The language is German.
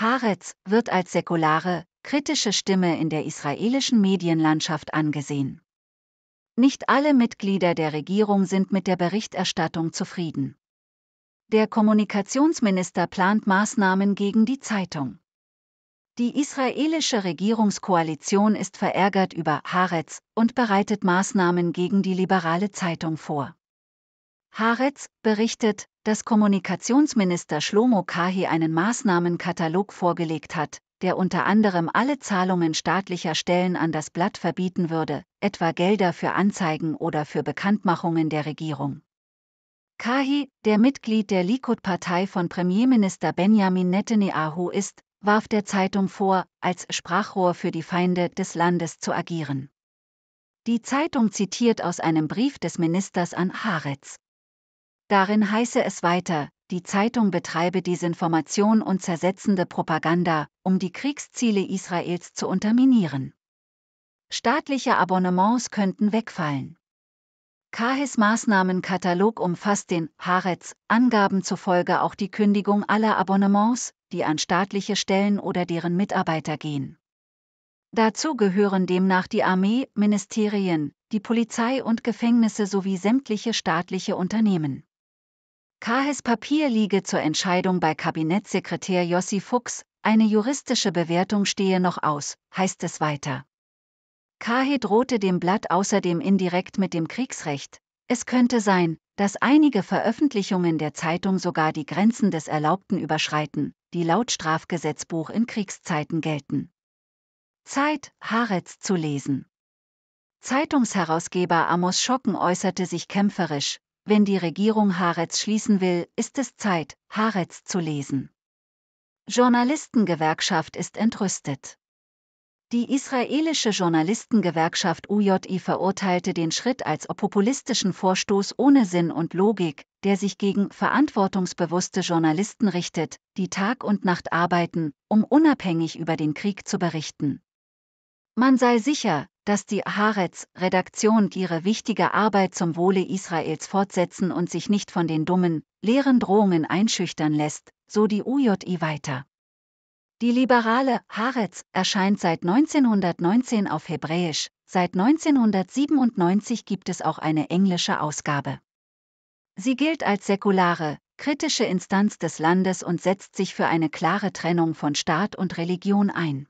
Haaretz wird als säkulare, kritische Stimme in der israelischen Medienlandschaft angesehen. Nicht alle Mitglieder der Regierung sind mit der Berichterstattung zufrieden. Der Kommunikationsminister plant Maßnahmen gegen die Zeitung. Die israelische Regierungskoalition ist verärgert über Haaretz und bereitet Maßnahmen gegen die liberale Zeitung vor. Haaretz berichtet, dass Kommunikationsminister Shlomo Kahi einen Maßnahmenkatalog vorgelegt hat, der unter anderem alle Zahlungen staatlicher Stellen an das Blatt verbieten würde, etwa Gelder für Anzeigen oder für Bekanntmachungen der Regierung. Kahi, der Mitglied der Likud-Partei von Premierminister Benjamin Netanyahu ist, warf der Zeitung vor, als Sprachrohr für die Feinde des Landes zu agieren. Die Zeitung zitiert aus einem Brief des Ministers an Haaretz. Darin heiße es weiter, die Zeitung betreibe Desinformation und zersetzende Propaganda, um die Kriegsziele Israels zu unterminieren. Staatliche Abonnements könnten wegfallen. Kahis Maßnahmenkatalog umfasst den Haaretz Angaben zufolge auch die Kündigung aller Abonnements, die an staatliche Stellen oder deren Mitarbeiter gehen. Dazu gehören demnach die Armee, Ministerien, die Polizei und Gefängnisse sowie sämtliche staatliche Unternehmen. Kahes Papier liege zur Entscheidung bei Kabinettssekretär Jossi Fuchs, eine juristische Bewertung stehe noch aus, heißt es weiter. Kahe drohte dem Blatt außerdem indirekt mit dem Kriegsrecht. Es könnte sein, dass einige Veröffentlichungen der Zeitung sogar die Grenzen des Erlaubten überschreiten, die laut Strafgesetzbuch in Kriegszeiten gelten. Zeit, Haaretz zu lesen. Zeitungsherausgeber Amos Schocken äußerte sich kämpferisch, wenn die Regierung Haaretz schließen will, ist es Zeit, Haaretz zu lesen. Journalistengewerkschaft ist entrüstet. Die israelische Journalistengewerkschaft UJI verurteilte den Schritt als populistischen Vorstoß ohne Sinn und Logik, der sich gegen verantwortungsbewusste Journalisten richtet, die Tag und Nacht arbeiten, um unabhängig über den Krieg zu berichten. Man sei sicher, dass die Haaretz-Redaktion ihre wichtige Arbeit zum Wohle Israels fortsetzen und sich nicht von den dummen, leeren Drohungen einschüchtern lässt, so die UJI weiter. Die liberale Haaretz erscheint seit 1919 auf Hebräisch, seit 1997 gibt es auch eine englische Ausgabe. Sie gilt als säkulare, kritische Instanz des Landes und setzt sich für eine klare Trennung von Staat und Religion ein.